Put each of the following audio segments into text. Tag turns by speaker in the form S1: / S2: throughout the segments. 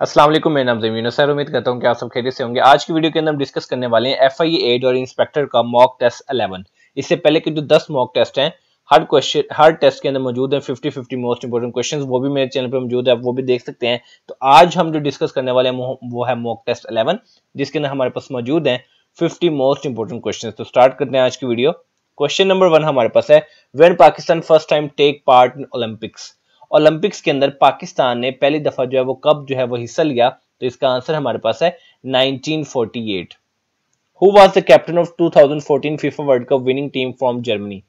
S1: वालेकुम, मेरा नाम ज़मीन सर उम्मीद करता हूँ कि आप सब खैरियत से होंगे। आज की वीडियो के अंदर हम डिस्कस करने वाले हैं एफ़ आई एड और इंस्पेक्टर का मॉक टेस्ट 11 इससे पहले के जो 10 मॉक टेस्ट हैं, हर क्वेश्चन हर टेस्ट के अंदर मौजूद है 50 50 मोस्ट इंपोर्टेंट क्वेश्चंस वो भी मेरे चैनल पर मौजूद है, आप वो भी देख सकते हैं। तो आज हम जो डिस्कस करने वाले हैं, वो है मॉक टेस्ट अलेवन जिसके अंदर हमारे पास मौजूद है फिफ्टी मोस्ट इंपोर्टेंट क्वेश्चन तो स्टार्ट करते हैं आज की वीडियो। क्वेश्चन नंबर वन हमारे पास है when Pakistan first time take part in Olympics Olympics के अंदर पाकिस्तान ने पहली दफ़ा जो है वो कब जो है वो हिस्सा लिया। तो इसका आंसर हमारे पास है 1948 who was the captain of 2014 FIFA world cup winning team from Germany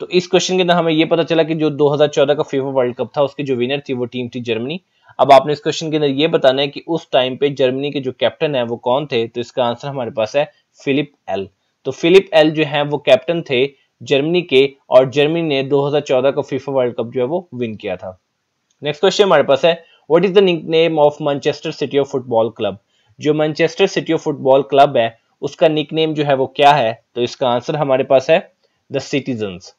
S1: तो इस क्वेश्चन के अंदर हमें यह पता चला कि जो 2014 का फीफा वर्ल्ड कप था, उसकी जो विनर थी वो टीम थी जर्मनी अब आपने इस क्वेश्चन के अंदर यह बताना है कि उस टाइम पे जर्मनी के जो कैप्टन है वो कौन थे? तो इसका आंसर हमारे पास है फिलिप एल तो फिलिप एल जो है वो कैप्टन थे जर्मनी के और जर्मनी ने 2014 का फीफा वर्ल्ड कप जो है वो विन किया था। नेक्स्ट क्वेश्चन हमारे पास है what is the nickname of Manchester City of football club जो Manchester City of football club है, उसका निकनेम जो है वो क्या है? तो इसका आंसर हमारे पास है द सिटीजन्स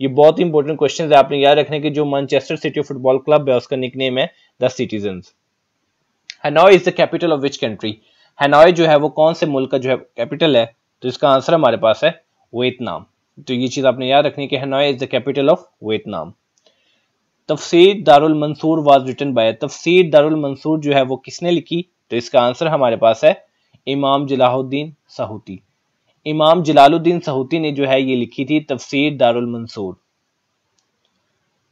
S1: ये बहुत ही इंपॉर्टेंट क्वेश्चन है, आपने याद रखने की, जो Manchester City of football club है, उसका निकनेम है the Citizens Hanoi is the capital of which country Hanoi जो है वो कौन से मुल्क का जो है कैपिटल है? तो इसका आंसर हमारे पास है वियतनाम तो ये चीज़ आपने याद रखनी कि Hanoi is the capital of Vietnam Tafsir Darul Mansoor was written by Tafsir Darul Mansoor जो है वो किसने लिखी? तो इसका आंसर हमारे पास है इमाम जलाहुद्दीन सहूती इमाम जलालुद्दीन सहूती ने जो है ये लिखी थी Tafsir Darul Mansoor.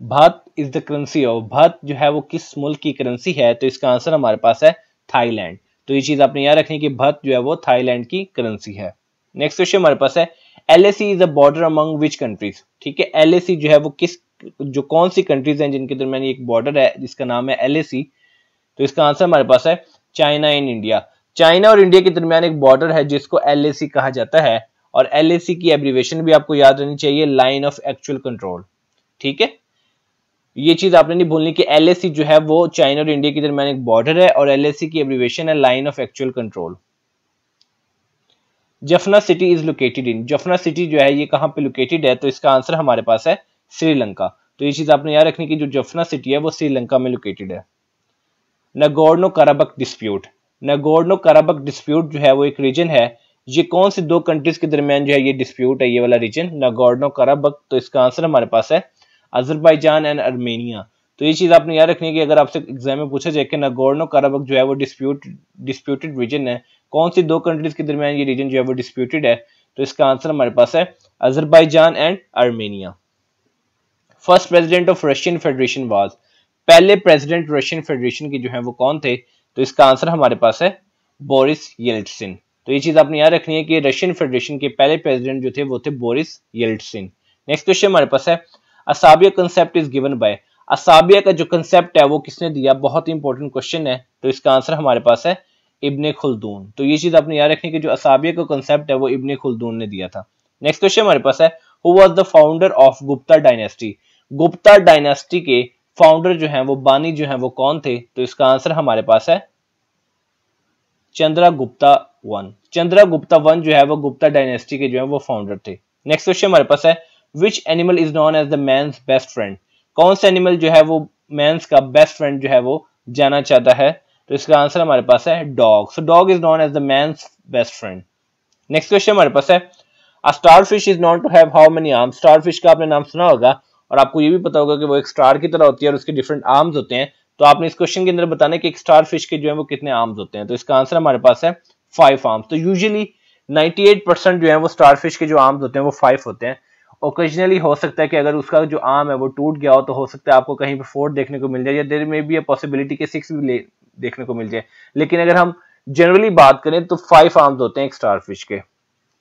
S1: Bharat is the currency of Bharat जो है वो किस मुल्क की करेंसी है? तो इसका आंसर हमारे पास है थाईलैंड. तो ये चीज़ आपने याद रखनी कि भारत जो है वो थाईलैंड की करेंसी है. नेक्स्ट क्वेश्चन हमारे पास है L is a border among which countries ठीक है एलएसी जो है वो किस, जो कौन सी कंट्रीज़ हैं जिनके दरमियान एक बॉर्डर है, जिसका नाम है एलएसी तो इसका आंसर हमारे पास है चाइना इन इंडिया चाइना और इंडिया के दरमियान एक बॉर्डर है जिसको एलएसी कहा जाता है और एलएसी की एब्रीवेशन भी आपको याद रहनी चाहिए लाइन ऑफ़ एक्चुअल कंट्रोल ठीक है? ये चीज़ आपने नहीं भूलनी कि एल जो है वो चाइना और इंडिया के दरमियान एक बॉर्डर है और एल की एब्रीवेशन है line of actual control Jaffna city is located in. Jaffna city जो है, ये कहाँ पे लोकेटेड है? तो इसका आंसर हमारे पास है श्रीलंका। तो ये चीज़ आपने याद रखनी की जो जफना सिटी है, वो श्रीलंका में लोकेटेड है। Nagorno Karabakh dispute Nagorno Karabakh dispute जो है, वो एक रीजन है। ये कौन सी दो कंट्रीज़ के दरमियान जो है, ये डिस्प्यूट है, ये वाला रीजन नगोर्नो कराबक तो इसका आंसर हमारे पास है अजरबैजान एंड अर्मेनिया तो ये चीज़ आपने याद रखनी है कि अगर आपसे एग्ज़ाम में पूछा जाए कि नगोर्नो कराबक जो है, वो डिस्प्यूट डिस्प्यूटेड रीजन है कौन सी दो कंट्रीज़ के दरमियान ये रीजन जो है वो डिस्प्यूटेड है? तो इसका आंसर हमारे पास है Azerbaijan and Armenia first president of Russian Federation was पहले प्रेसिडेंट रशियन फेडरेशन के जो है वो कौन थे? तो इसका आंसर हमारे पास है बोरिस येल्टसिन तो ये चीज़ आपने याद रखनी है कि रशियन फेडरेशन के पहले प्रेसिडेंट जो थे वो थे बोरिस येल्टसिन नेक्स्ट क्वेश्चन हमारे पास है asabiyyah concept is given by asabiyyah का जो कंसेप्ट है वो किसने दिया? बहुत ही इंपॉर्टेंट क्वेश्चन है। तो इसका आंसर हमारे पास है इब्ने खुलदून। तो ये चीज़ आपने याद रखनी कि जो असाबिया का कंसेप्ट है, वो इब्ने खुलदून ने दिया था। नेक्स्ट क्वेश्चन हमारे पास है who was the founder of Gupta dynasty Gupta dynasty के फाउंडर जो हैं, वो बानी जो हैं, वो कौन थे? तो इसका आंसर हमारे पास है चंद्रा गुप्ता वन। चंद्रा गुप्ता वन जो है, वो गुप्ता डायनेस्टी के जो है, वो फाउंडर थे। नेक्स्ट क्वेश्चन हमारे पास है which animal is known as the man's best friend कौन सा एनिमल जो है, वो मैंस का बेस्ट फ्रेंड जो है, वो जाना चाहता है? तो इसका आंसर हमारे पास है dog. So dog is known as the man's best friend next question हमारे पास है a starfish is known to have how many arms starfish का आपने नाम सुना होगा, और आपको ये भी पता होगा कि वो एक स्टार की तरह होती है और उसके डिफरेंट आर्म्स होते हैं। तो आपने इस क्वेश्चन के अंदर बताना कि एक स्टार फ़िश के जो है वो कितने आर्म्स होते हैं। तो इसका आंसर हमारे पास है फाइव आर्म्स तो यूजुअली 98 परसेंट जो है वो स्टार फ़िश के जो आर्म्स होते हैं वो फाइव होते हैं। ओकेजनली हो सकता है कि अगर उसका जो आर्म है वो टूट गया हो तो हो सकता है आपको कहीं पर फोर देखने को मिल जाए, या देर में भी पॉसिबिलिटी के सिक्स भी देखने को मिल जाए। लेकिन अगर हम जनरली बात करें तो फाइव आर्म्स होते हैं एक स्टार फ़िश के।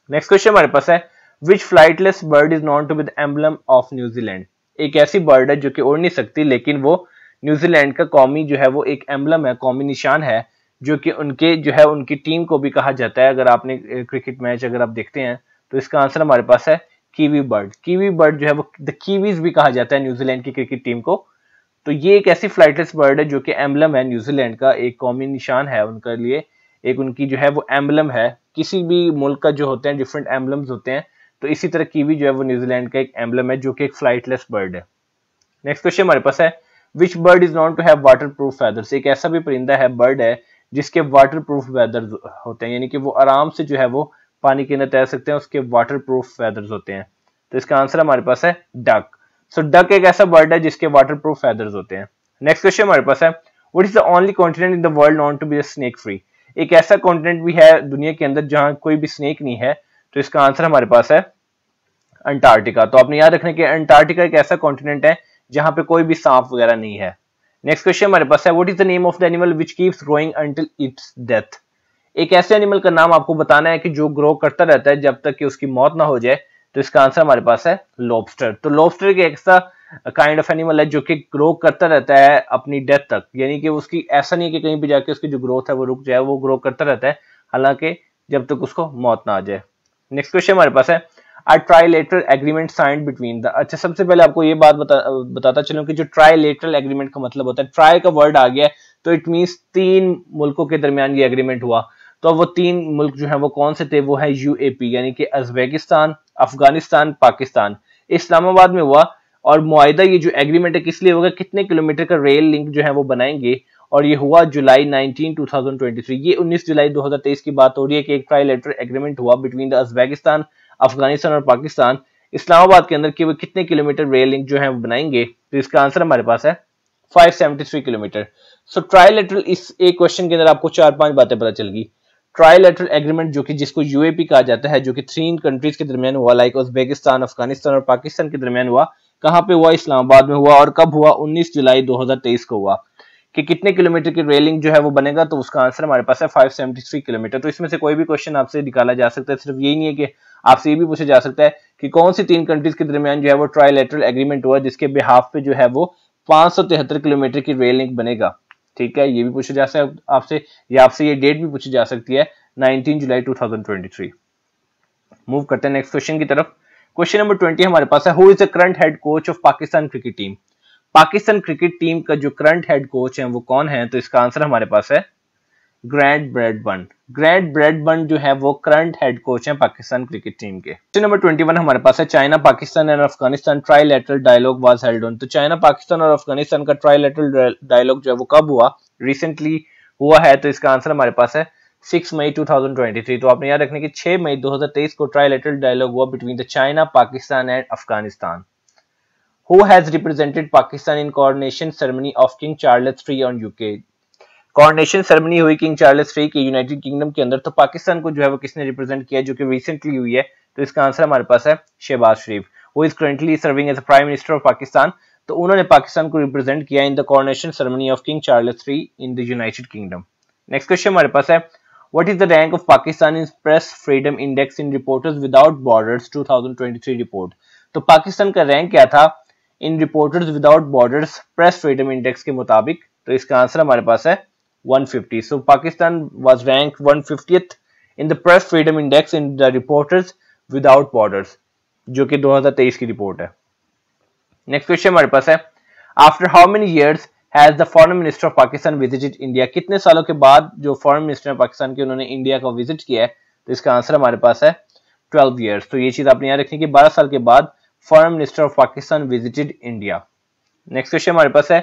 S1: नेक्स्ट क्वेश्चन हमारे पास है which flightless bird is known to with emblem of New Zealand एक ऐसी बर्ड है जो कि उड़ नहीं सकती, लेकिन वो न्यूजीलैंड का कौमी जो है वो एक एम्बलम है, कौमी निशान है, जो कि उनके जो है उनकी टीम को भी कहा जाता है। अगर आपने क्रिकेट मैच अगर आप देखते हैं तो इसका आंसर हमारे पास है कीवी बर्ड कीवी बर्ड जो है वो द कीवीज भी कहा जाता है न्यूजीलैंड की क्रिकेट टीम को। तो ये एक ऐसी फ्लाइटलेस बर्ड है जो कि एम्बलम है न्यूजीलैंड का एक कौमी निशान है उनके लिए। एक उनकी जो है वो एम्बलम है। किसी भी मुल्क का जो होते हैं डिफरेंट एम्बलम्स होते हैं तो इसी तरह कीवी जो है वो न्यूजीलैंड का एक एम्बलम है, जो कि एक फ्लाइटलेस बर्ड है। नेक्स्ट क्वेश्चन हमारे पास है which bird is known to have waterproof feathers एक ऐसा भी परिंदा है बर्ड है, जिसके वाटर प्रूफ वेदर होते हैं, यानी कि वो आराम से जो है वो पानी के अंदर तैर सकते हैं, उसके वाटर प्रूफ फेदर्स होते हैं। तो इसका आंसर हमारे पास है डक सो डक एक ऐसा बर्ड है जिसके वाटर प्रूफ फैदर्स होते हैं। नेक्स्ट क्वेश्चन हमारे पास है। What is the only continent in the world known to be snake free एक ऐसा कॉन्टिनेंट भी है दुनिया के अंदर जहाँ कोई भी स्नेक नहीं है। तो इसका आंसर हमारे पास है अंटार्कटिका तो आपने याद रखने कि अंटार्कटिका एक ऐसा कॉन्टिनेंट है जहाँ पे कोई भी सांप वगैरह नहीं है। नेक्स्ट क्वेश्चन हमारे पास है। What is the name of the animal which keeps growing until its death एक ऐसे एनिमल का नाम आपको बताना है कि जो ग्रो करता रहता है जब तक कि उसकी मौत ना हो जाए। तो इसका आंसर हमारे पास है लॉबस्टर तो लॉबस्टर एक ऐसा काइंड ऑफ़ एनिमल है जो कि ग्रो करता रहता है अपनी डेथ तक. यानी कि उसकी, ऐसा नहीं है कि कहीं भी जाके उसकी जो ग्रोथ है वो रुक जाए, वो ग्रो करता रहता है, हालाँकि जब तक उसको मौत ना आ जाए. नेक्स्ट क्वेश्चन हमारे पास है a trilateral agreement signed between the अच्छा सबसे पहले आपको ये बात बता, बताता चलूँ कि जो ट्राइलेटरल एग्रीमेंट का मतलब होता है ट्राई का वर्ड आ गया तो इट मीन्स तीन मुल्कों के दरमियान ये एग्रीमेंट हुआ. तो वो तीन मुल्क जो है वो कौन से थे? वो है यूएपी यानी कि अजबेकिस्तान अफ़गानिस्तान, पाकिस्तान। इस्लामाबाद में हुआ और मुआदा ये जो एग्रीमेंट है, किस लिए होगा? कितने किलोमीटर का रेल लिंक जो है वो बनाएँगे? और ये हुआ जुलाई 19 2023 ये 19 जुलाई 2023 की बात हो रही है कि एक ट्राइलेटर एग्रीमेंट हुआ बिटवीन द अजबेकिस्तान अफ़गानिस्तान और पाकिस्तान। इस्लामाबाद के अंदर कि वो कितने किलोमीटर रेल लिंक जो है वो बनाएँगे? तो इसका आंसर हमारे पास है 573 किलोमीटर। सो ट्राइलेटरल इस एक क्वेश्चन के अंदर आपको चार पाँच बातें पता चल गई। ट्राइलेटरल एग्रीमेंट जो कि जिसको यूएपी कहा जाता है, जो कि थ्री कंट्रीज़ के दरमियान हुआ लाइक उज्बेकिस्तान अफ़गानिस्तान और पाकिस्तान के दरमियान हुआ, कहाँ पे हुआ? इस्लामाबाद में हुआ और कब हुआ? 19 जुलाई 2023 को हुआ। कि कितने किलोमीटर की रेलिंग जो है वो बनेगा? तो उसका आंसर हमारे पास है 573 किलोमीटर। तो इसमें से कोई भी क्वेश्चन आपसे निकाला जा सकता है। सिर्फ़ यही नहीं है कि आपसे ये भी पूछा जा सकता है कि कौन सी तीन कंट्रीज़ के दरमियान जो है वो ट्राइलेटरल एग्रीमेंट हुआ, जिसके बिहाफ पे जो है वो पाँच किलोमीटर की रेल लिंक बनेगा। ठीक है, ये भी पूछा जा सकता आपसे, या आपसे ये डेट भी पूछी जा सकती है 19 जुलाई 2023 मूव करते हैं नेक्स्ट क्वेश्चन की तरफ़। क्वेश्चन नंबर 20 हमारे पास है who is the current head coach of Pakistan cricket team Pakistan cricket team का जो करंट हेड कोच है, वो कौन है? तो इसका आंसर हमारे पास है Grant Bradburn Grant Bradburn जो है वो करंट हेड कोच है पाकिस्तान क्रिकेट टीम के। क्वेश्चन नंबर 21 हमारे पास है China Pakistan and Afghanistan trilateral dialogue was held on तो चाइना पाकिस्तान और अफ़गानिस्तान का ट्राइलेटरल डायलॉग जो है वो कब हुआ? रिसेंटली हुआ है तो इसका आंसर हमारे पास है 6 मई 2023 तो आपने याद रखने की 6 मई 2023 को ट्राई ट्राइलेटरल डायलॉग हुआ between the China Pakistan and Afghanistan who has represented Pakistan in coronation ceremony of King Charles III on UK coronation ceremony हुई किंग चार्ल्स थ्री के यूनाइटेड किंगडम के अंदर। तो पाकिस्तान को जो है वो किसने रिप्रेजेंट किया जो कि रिसेंटली हुई है? तो इसका आंसर हमारे पास है शहबाज शरीफ। वो is currently serving as prime minister of Pakistan. तो उन्होंने पाकिस्तान को रिप्रेजेंट किया in the coronation ceremony of king Charles three in the United Kingdom next question हमारे पास है what is the rank of Pakistan in press freedom index in reporters without borders 2023 report तो पाकिस्तान का rank क्या था in reporters without borders press freedom index के मुताबिक? तो इसका आंसर हमारे पास है 150 so, pakistan was ranked 150th in the press freedom index in the reporters without borders, जो कि 2023 की रिपोर्ट है। नेक्स्ट क्वेश्चन हमारे पास है। After how many years has the foreign minister of Pakistan visited India कितने सालों के बाद जो फॉरेन मिनिस्टर पाकिस्तान के उन्होंने इंडिया का विज़िट किया है तो इसका आंसर हमारे पास है 12 इयर्स तो ये चीज़ आपने याद रखनी कि 12 साल के बाद foreign minister of Pakistan visited India next question हमारे पास है।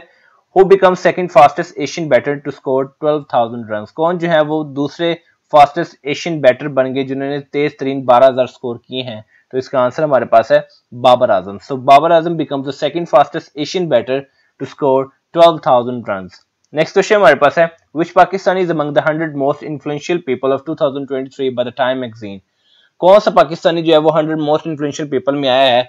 S1: Who become second fastest Asian batter to score 12000 runs कौन जो है वो दूसरे फास्टेस्ट एशियन बैटर बन गए जिन्होंने तेज तरीन 12000 स्कोर किए हैं? तो इसका आंसर हमारे पास है Babar Azam. So Babar Azam become the second fastest Asian batter to score 12000 runs next question हमारे पास है which Pakistan is among the 100 most influential people of 2023 by the Time magazine कौन सा पाकिस्तानी जो है वो 100 मोस्ट इन्फ्लुएंशियल पीपल में आया है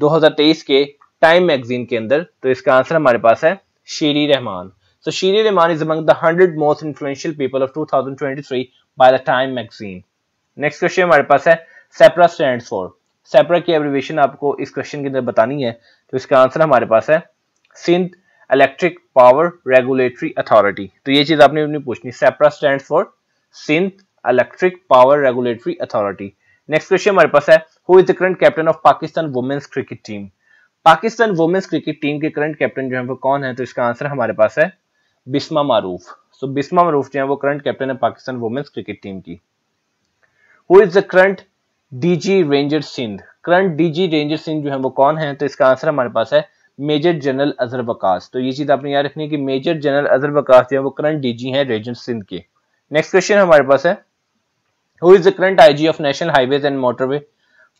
S1: 2023 के टाइम मैगजीन के अंदर? तो इसका आंसर हमारे पास है Sherry Rehman so Sherry Rehman is among the 100 most influential people of 2023 by the Time magazine next question हमारे पास है सेपरा स्टैंड्स फॉर सेपरा की एब्रिविएशन आपको इस क्वेश्चन के अंदर बतानी है तो इसका आंसर हमारे पास है Sindh electric power regulatory authority तो ये चीज़ आपने अपनी पूछनी SEPRA stands for Sindh electric power regulatory authority next question हमारे पास है who is the current captain of Pakistan women's cricket team Pakistan women's cricket team के करंट कैप्टन जो है वो कौन है? तो इसका आंसर हमारे पास है बिस्मा मारूफ। सो बिस्मा मारूफ जो है वो करंट कैप्टन है पाकिस्तान वुमेन्स क्रिकेट टीम की। Who is the current DG ranger Sindh current DG ranger Sindh जो है वो कौन है? तो इसका आंसर हमारे पास है मेजर जनरल अजहर वकास तो ये चीज़ आपने याद रखनी है कि मेजर जनरल अजहर वकास जो है वो करंट डीजी हैं रेंजर सिंध के। नेक्स्ट क्वेश्चन हमारे पास है who is the current IG of national highways and motorway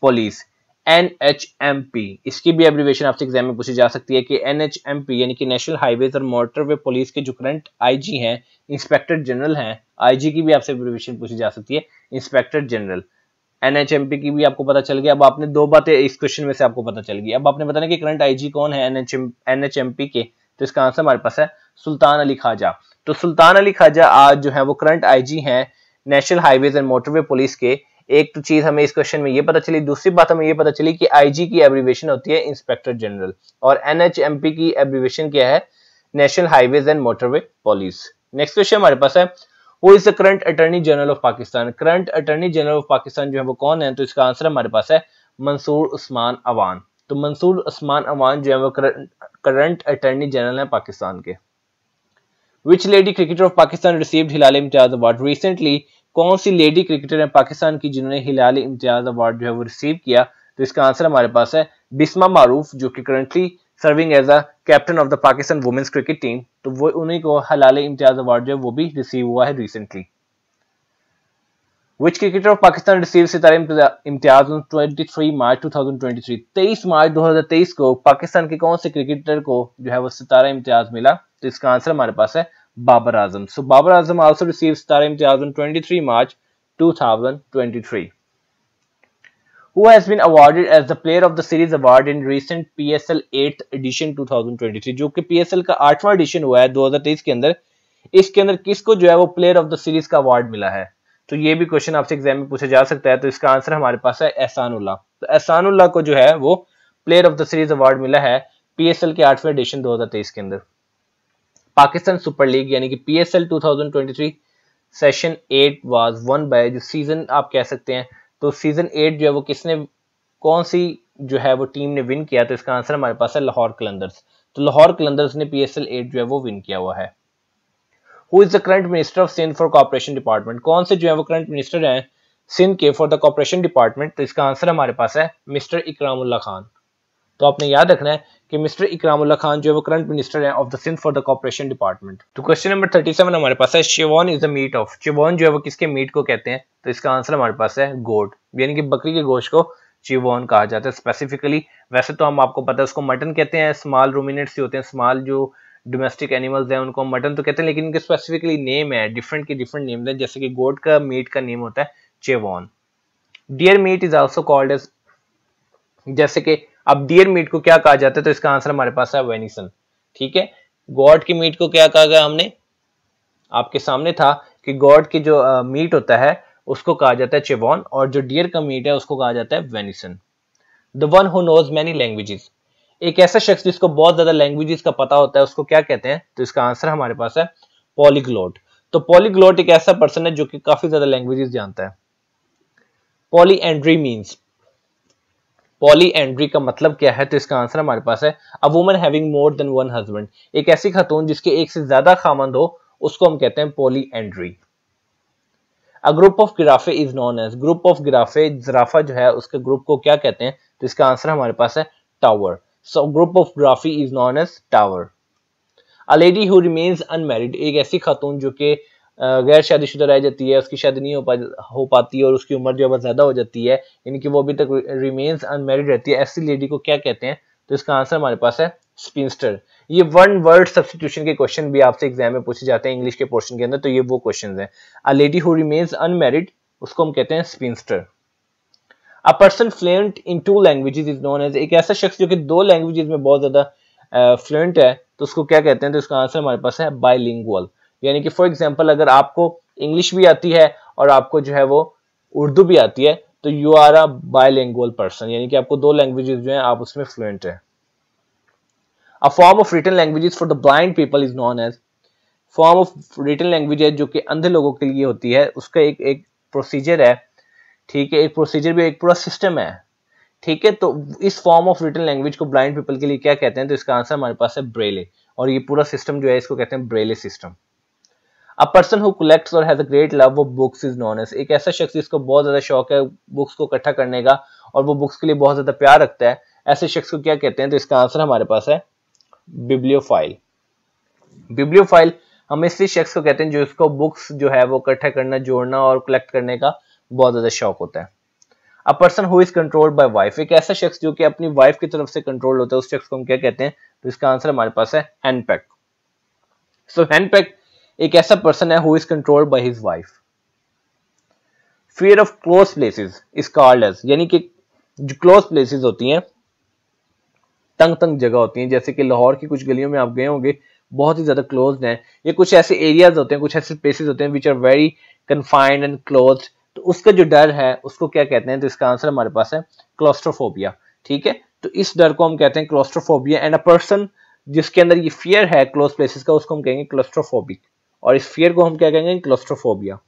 S1: police N H M P इसकी भी एब्रीवेशन आपसे एग्ज़ाम में पूछी जा सकती है कि एन एच एम पी यानी कि नेशनल हाईवेज और मोटरवे पुलिस के जो करंट आईजी हैं इंस्पेक्टर जनरल हैं आईजी की भी आपसे एब्रीवेशन पूछी जा सकती है इंस्पेक्टर जनरल एनएचएमपी की भी आपको पता चल गया। अब आपने दो बातें इस क्वेश्चन में से आपको पता चल गई। अब आपने बताना कि करंट आईजी कौन है एनएचएम एनएचएमपी के। तो इसका आंसर हमारे पास है सुल्तान अली खाजा तो सुल्तान अली खाजा आज जो है वो करंट आईजी हैं national highways and motorway police के। एक तो चीज़ हमें इस क्वेश्चन में ये पता चली, दूसरी बात हमें ये पता चली कि आईजी की एब्रीवेशन होती है इंस्पेक्टर जनरल और एनएचएमपी की एब्रीवेशन क्या है? National highways and motorway police next question हमारे पास है who is the current attorney general of Pakistan current attorney general of Pakistan जो है वो कौन है? तो इसका आंसर हमारे पास है मंसूर उस्मान अवान तो मंसूर उस्मान अवान जो है वो करंट अटर्नी जनरल है पाकिस्तान के। Which lady cricketer of Pakistan received Hilal Imtiaz award recently कौन सी लेडी क्रिकेटर है पाकिस्तान की जिन्होंने हिलाल इम्तियाज़ अवार्ड जो है वो रिसीव किया? तो इसका आंसर हमारे पास है बिस्मा मारूफ, जो कि currently serving as a captain of the Pakistan women's cricket team तो वो उन्हीं को हलाल इम्तियाज़ अवार्ड जो है वो भी रिसीव हुआ है recently which cricketer of Pakistan receive Sitara Imtiaz on 23 March 2023 23 March 2023 को पाकिस्तान के कौन से क्रिकेटर को जो है वो सितारा इम्तियाज़ मिला? तो इसका आंसर हमारे पास है Babar Azam so Babar Azam also receive Sitara Imtiaz on 23 March 2023 who has been awarded as the player of the series award in recent PSL 8th edition 2023 जो कि PSL का आठवां एडिशन हुआ है 2023 के अंदर। इसके अंदर किसको जो है वो प्लेयर ऑफ़ द सीरीज़ का अवार्ड मिला है? तो ये भी क्वेश्चन आपसे एग्ज़ाम में पूछा जा सकता है। तो इसका आंसर हमारे पास है एहसानुल्लाह। तो एहसानुल्लाह को जो है वो player of the series award मिला है पीएसएल के आठवें एडिशन 2023 के अंदर। पाकिस्तान सुपर लीग, यानी कि P PSL 2023 session 8 was won by जो सीज़न आप कह सकते हैं। तो सीज़न एट जो है वो किसने, कौन सी जो है वो टीम ने विन किया तो इसका आंसर हमारे पास है लाहौर कलंदर्स। तो लाहौर कलंदर्स ने पीएसएल एट जो है वो विन किया हुआ है। Who is the current minister of Sindh for cooperation department कौन से जो है वो करंट मिनिस्टर हैं? सिंध के फॉर द कॉपरेशन डिपार्टमेंट तो इसका आंसर हमारे पास है मिस्टर इकरामुल्ला खान। तो आपने याद रखना है कि मिस्टर इकरामुल्ला खान जो है वो करंट मिनिस्टर है of the Sindh for the cooperation department तो क्वेश्चन नंबर 37 हमारे पास है chevon is the meat of chevon जो है वो किसके मीट को कहते हैं? तो इसका आंसर हमारे पास है गोड यानी कि बकरी के गोश्त को चिवॉन कहा जाता है स्पेसिफिकली वैसे तो हम आपको पता है, उसको मटन कहते हैं स्मॉल रूमिनेट्स होते हैं स्मॉल जो डोमेस्टिक एनिमल्स हैं, उनको मटन तो कहते हैं, लेकिन इनके स्पेसिफिकली नेम है डिफरेंट के डिफरेंट नेम है, जैसे कि गोट का मीट का नेम होता है chevon deer meat is also called as जैसे कि अब डियर मीट को क्या कहा जाता है? तो इसका आंसर हमारे पास है वेनिसन ठीक है? गॉड की मीट को क्या कहा गया हमने? आपके सामने था कि गॉड की जो आ, मीट होता है उसको कहा जाता है चेवॉन और जो डियर का मीट है उसको कहा जाता है venison the one who knows many languages एक ऐसा शख्स जिसको बहुत ज़्यादा लैंग्वेजेस का पता होता है उसको क्या कहते हैं? तो इसका आंसर हमारे पास है पॉलीग्लोट तो पॉलीग्लोट एक ऐसा पर्सन है जो कि काफ़ी ज़्यादा लैंग्वेजेस जानता है. Polyandry means polyandry का मतलब क्या है तो इसका आंसर हमारे पास है a woman having more than one husband एक ऐसी खातून जिसके एक से ज़्यादा खामंद हो, उसको हम कहते हैं polyandry a group of giraffe is known as group of giraffe जराफा जो है, उसके ग्रुप को क्या कहते हैं तो इसका आंसर हमारे पास है tower so group of giraffe is known as tower a lady who remains unmarried एक ऐसी खातून जो कि गैर शादीशुदा रह जाती है, उसकी शादी नहीं हो पा, हो पाती है और उसकी उम्र जो है ज़्यादा हो जाती है। यानी कि वो अभी तक रिमेन्स अनमेरिड रहती है। ऐसी लेडी को क्या कहते हैं? तो इसका आंसर हमारे पास है स्पिंस्टर ये वन वर्ड सब्सटीट्यूशन के क्वेश्चन भी आपसे एग्ज़ाम में पूछे जाते हैं इंग्लिश के पोर्शन के अंदर तो ये वो क्वेश्चन है। A lady who remains unmarried उसको हम कहते हैं spinster a person fluent in two languages is known as एक ऐसा शख्स जो कि दो लैंग्वेजेस में बहुत ज़्यादा फ्लुएंट है तो उसको क्या कहते हैं? तो इसका आंसर हमारे पास है बायलिंगुअल यानी कि फॉर एग्ज़ाम्पल अगर आपको इंग्लिश भी आती है और आपको जो है वो उर्दू भी आती है तो you are a bilingual person यानी कि आपको दो लैंग्वेजेस जो है, आप उसमें फ्लुएंट है। A form of written languages for the blind people is known as form of written language है, जो कि अंधे लोगों के लिए होती है। उसका एक एक प्रोसीजर है, ठीक है? एक प्रोसीजर भी, एक पूरा सिस्टम है, ठीक है? तो इस फॉर्म ऑफ़ रिटन लैंग्वेज को ब्लाइंड पीपल के लिए क्या कहते हैं? तो इसका आंसर हमारे पास है ब्रेले और ये पूरा सिस्टम जो है, इसको कहते हैं braille system a person who collects और has a great love of books is known as एक ऐसा शख्स जिसको बहुत ज़्यादा शौक है बुक्स को इकट्ठा करने का और वो बुक्स के लिए बहुत ज़्यादा प्यार रखता है। ऐसे शख्स को क्या कहते हैं? तो इसका आंसर हमारे पास है बिब्लियोफाइल बिब्लियोफाइल हम इसी शख्स को कहते हैं जो इसको बुक्स जो है वो इकट्ठा करना, जोड़ना और कलेक्ट करने का बहुत ज़्यादा शौक होता है। A person who is controlled by wife एक ऐसा शख्स जो कि अपनी वाइफ की तरफ़ से कंट्रोल होता है, उस शख्स को हम क्या कहते हैं? तो इसका आंसर हमारे पास है हैंडपैक सो हैंडपैक एक ऐसा पर्सन है who is controlled by his wife fear of close places is called as यानी कि जो क्लोज प्लेसेस होती हैं तंग तंग जगह होती हैं, जैसे कि लाहौर की कुछ गलियों में आप गए होंगे, बहुत ही ज़्यादा क्लोज हैं। ये कुछ ऐसे एरियाज़ होते हैं, कुछ ऐसे प्लेसेस होते हैं which are very confined and close तो उसका जो डर है, उसको क्या कहते हैं? तो इसका आंसर हमारे पास है क्लोस्ट्रोफोबिया ठीक है? तो इस डर को हम कहते हैं क्लोस्ट्रोफोबिया एंड अ पर्सन जिसके अंदर ये फियर है क्लोज प्लेसेस का, उसको हम कहेंगे क्लोस्ट्रोफोबिक और इस फियर को हम क्या कहेंगे? क्लोस्ट्रोफोबिया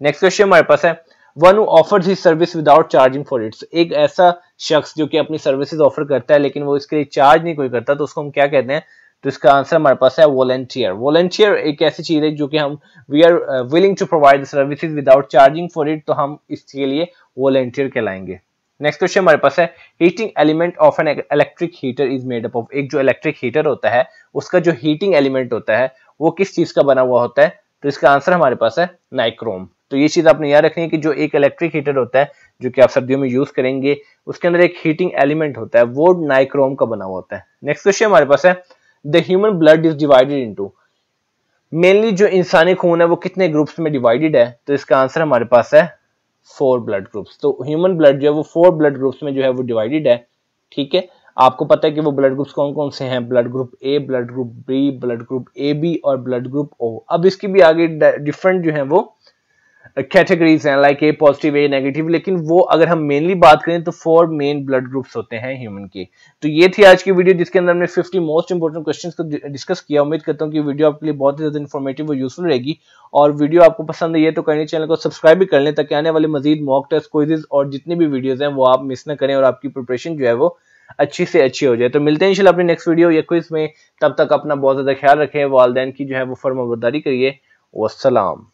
S1: नेक्स्ट क्वेश्चन हमारे पास है। One who offers his service without charging for its एक ऐसा शख्स जो कि अपनी सर्विसेज़ ऑफ़र करता है, लेकिन वो इसके लिए चार्ज नहीं कोई करता तो उसको हम क्या कहते हैं? तो इसका आंसर हमारे पास है वॉलेंटियर वॉलेंटियर एक ऐसी चीज़ है जो कि हम we are willing to provide services without charging for it तो हम इसके लिए वॉलेंटियर कहलाएँगे। नेक्स्ट क्वेश्चन हमारे पास है heating element of an electric heater is made up of एक जो इलेक्ट्रिक हीटर होता है, उसका जो हीटिंग एलिमेंट होता है, वो किस चीज़ का बना हुआ होता है? तो इसका आंसर हमारे पास है नाइक्रोम तो ये चीज़ आपने याद रखनी है कि जो एक इलेक्ट्रिक हीटर होता है, जो कि आप सर्दियों में यूज़ करेंगे, उसके अंदर एक हीटिंग एलिमेंट होता है, वो नाइक्रोम का बना हुआ होता है. नेक्स्ट क्वेश्चन हमारे पास है the human blood is divided into mainly जो इंसानी खून है, वो कितने ग्रुप्स में डिवाइडेड है? तो इसका आंसर हमारे पास है फोर ब्लड ग्रुप्स तो ह्यूमन ब्लड जो है वो फोर ब्लड ग्रुप्स में जो है वो डिवाइडेड है, ठीक है? आपको पता है कि वो ब्लड ग्रुप्स कौन कौन से हैं? Blood group A blood group B blood group A B और ब्लड ग्रुप ओ अब इसकी भी आगे डिफरेंट जो है वो कैटेगरीज हैं like A positive A negative लेकिन वो अगर हम मेनली बात करें तो फोर मेन ब्लड ग्रुप्स होते हैं ह्यूमन के। तो ये थी आज की वीडियो जिसके अंदर हमने 50 मोस्ट इंपॉर्टेंट क्वेश्चंस को डिस्कस किया। उम्मीद करता हूँ कि वीडियो आपके लिए बहुत ही ज़्यादा इन्फॉर्मेटिव और यूजफुल रहेगी। और वीडियो आपको पसंद आई है तो कहीं चैनल को सब्सक्राइब भी कर लें ताकि आने वाले मजीद मॉक टेस्ट क्विजेज और जितनी भी वीडियोज़ हैं वो आप मिस ना करें और आपकी प्रिपरेशन जो है वो अच्छी से अच्छी हो जाए। तो मिलते हैं इंशाल्लाह अपनी नेक्स्ट वीडियो या क्विज में। तब तक अपना बहुत ज़्यादा ख्याल रखें। वालदेन की जो है वो फर्माबरदारी करिए। वसलाम